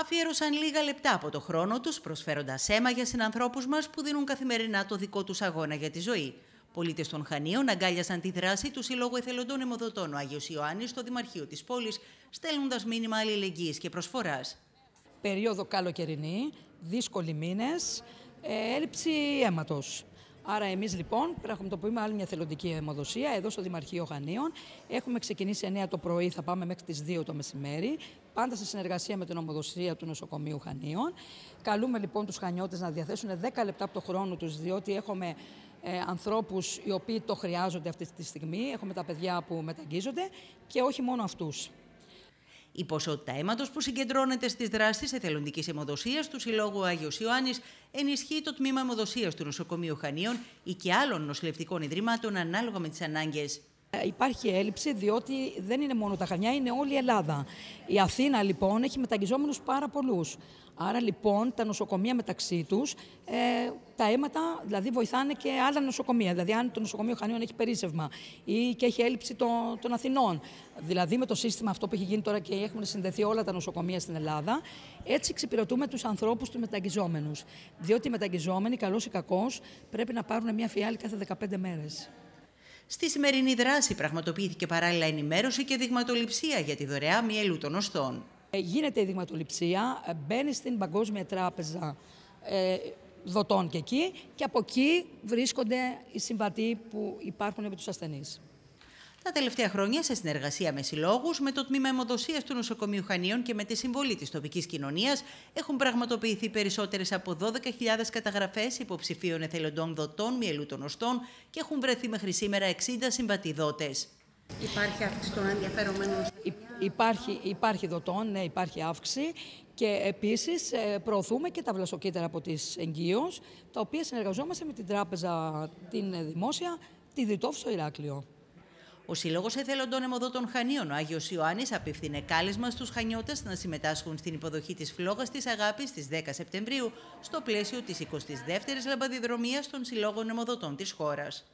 αφιέρωσαν λίγα λεπτά από το χρόνο τους προσφέροντας αίμα για συνανθρώπους μας που δίνουν καθημερινά το δικό τους αγώνα για τη ζωή. Πολίτες των Χανίων αγκάλιασαν τη δράση του Συλλόγου Εθελοντών Εμοδοτών ο Άγιος Ιωάννης στο Δημαρχείο της πόλης, στέλνοντας μήνυμα αλληλεγγύης και προσφοράς. Περίοδο καλοκαιρινή, δύσκολοι μήνες, ε, έλλειψη αίματος. Άρα, εμείς λοιπόν πραγματοποιούμε άλλη μια θελοντική αιμοδοσία εδώ στο Δημαρχείο Χανίων. Έχουμε ξεκινήσει 9 το πρωί, θα πάμε μέχρι τις 2 το μεσημέρι, πάντα σε συνεργασία με την ομοδοσία του Νοσοκομείου Χανίων. Καλούμε λοιπόν τους Χανιώτες να διαθέσουν 10 λεπτά από το χρόνο τους, διότι έχουμε ε, ανθρώπους οι οποίοι το χρειάζονται αυτή τη στιγμή. Έχουμε τα παιδιά που μεταγγίζονται και όχι μόνο αυτούς. Η ποσότητα αίματος που συγκεντρώνεται στις δράσεις εθελοντικής αιμοδοσίας του Συλλόγου Άγιος Ιωάννης ενισχύει το τμήμα αιμοδοσίας του Νοσοκομείου Χανίων ή και άλλων νοσηλευτικών ιδρυμάτων ανάλογα με τις ανάγκες. Ε, υπάρχει έλλειψη διότι δεν είναι μόνο τα Χανιά, είναι όλη η Ελλάδα. Η Αθήνα λοιπόν έχει μεταγγιζόμενους πάρα πολλούς. Άρα λοιπόν τα νοσοκομεία μεταξύ τους, ε, τα αίματα δηλαδή βοηθάνε και άλλα νοσοκομεία. Δηλαδή αν το νοσοκομείο Χανίων έχει περίσευμα ή και έχει έλλειψη των, των Αθηνών. Δηλαδή με το σύστημα αυτό που έχει γίνει τώρα και έχουν συνδεθεί όλα τα νοσοκομεία στην Ελλάδα, έτσι εξυπηρετούμε τους ανθρώπους τους μεταγγιζόμενους. Διότι οι μεταγγιζόμενοι, καλός ή κακός, πρέπει να πάρουν μια φιάλη κάθε 15 μέρες. Στη σημερινή δράση πραγματοποιήθηκε παράλληλα ενημέρωση και δειγματοληψία για τη δωρεά μυελού των οστών. Ε, γίνεται η δειγματοληψία, ε, μπαίνει στην Παγκόσμια Τράπεζα ε, δοτών και εκεί και από εκεί βρίσκονται οι συμβατοί που υπάρχουν με τους ασθενείς. Τα τελευταία χρόνια, σε συνεργασία με συλλόγους, με το τμήμα αιμοδοσίας του νοσοκομείου Χανίων και με τη συμβολή της τοπικής κοινωνίας, έχουν πραγματοποιηθεί περισσότερες από 12.000 καταγραφές υποψηφίων εθελοντών δοτών μυελού των οστών και έχουν βρεθεί μέχρι σήμερα 60 συμβατιδότες. Υπάρχει αύξηση των ενδιαφερομένων. Υπάρχει, υπάρχει δοτών, ναι, υπάρχει αύξηση και επίσης ε, προωθούμε και τα βλασοκύτταρα από τις εγγύως, τα οποία συνεργαζόμαστε με την τράπεζα την δημόσια, τη Διτόφ στο Ηράκλειο. Ο Σύλλογος Εθελοντών Εμοδότων Χανίων, ο Άγιος Ιωάννης, απευθύνε κάλεσμα στους Χανιώτες να συμμετάσχουν στην υποδοχή της φλόγας της Αγάπης στις 10 Σεπτεμβρίου, στο πλαίσιο της 22η λαμπαδιδρομίας των Συλλόγων Εμοδοτών της χώρας.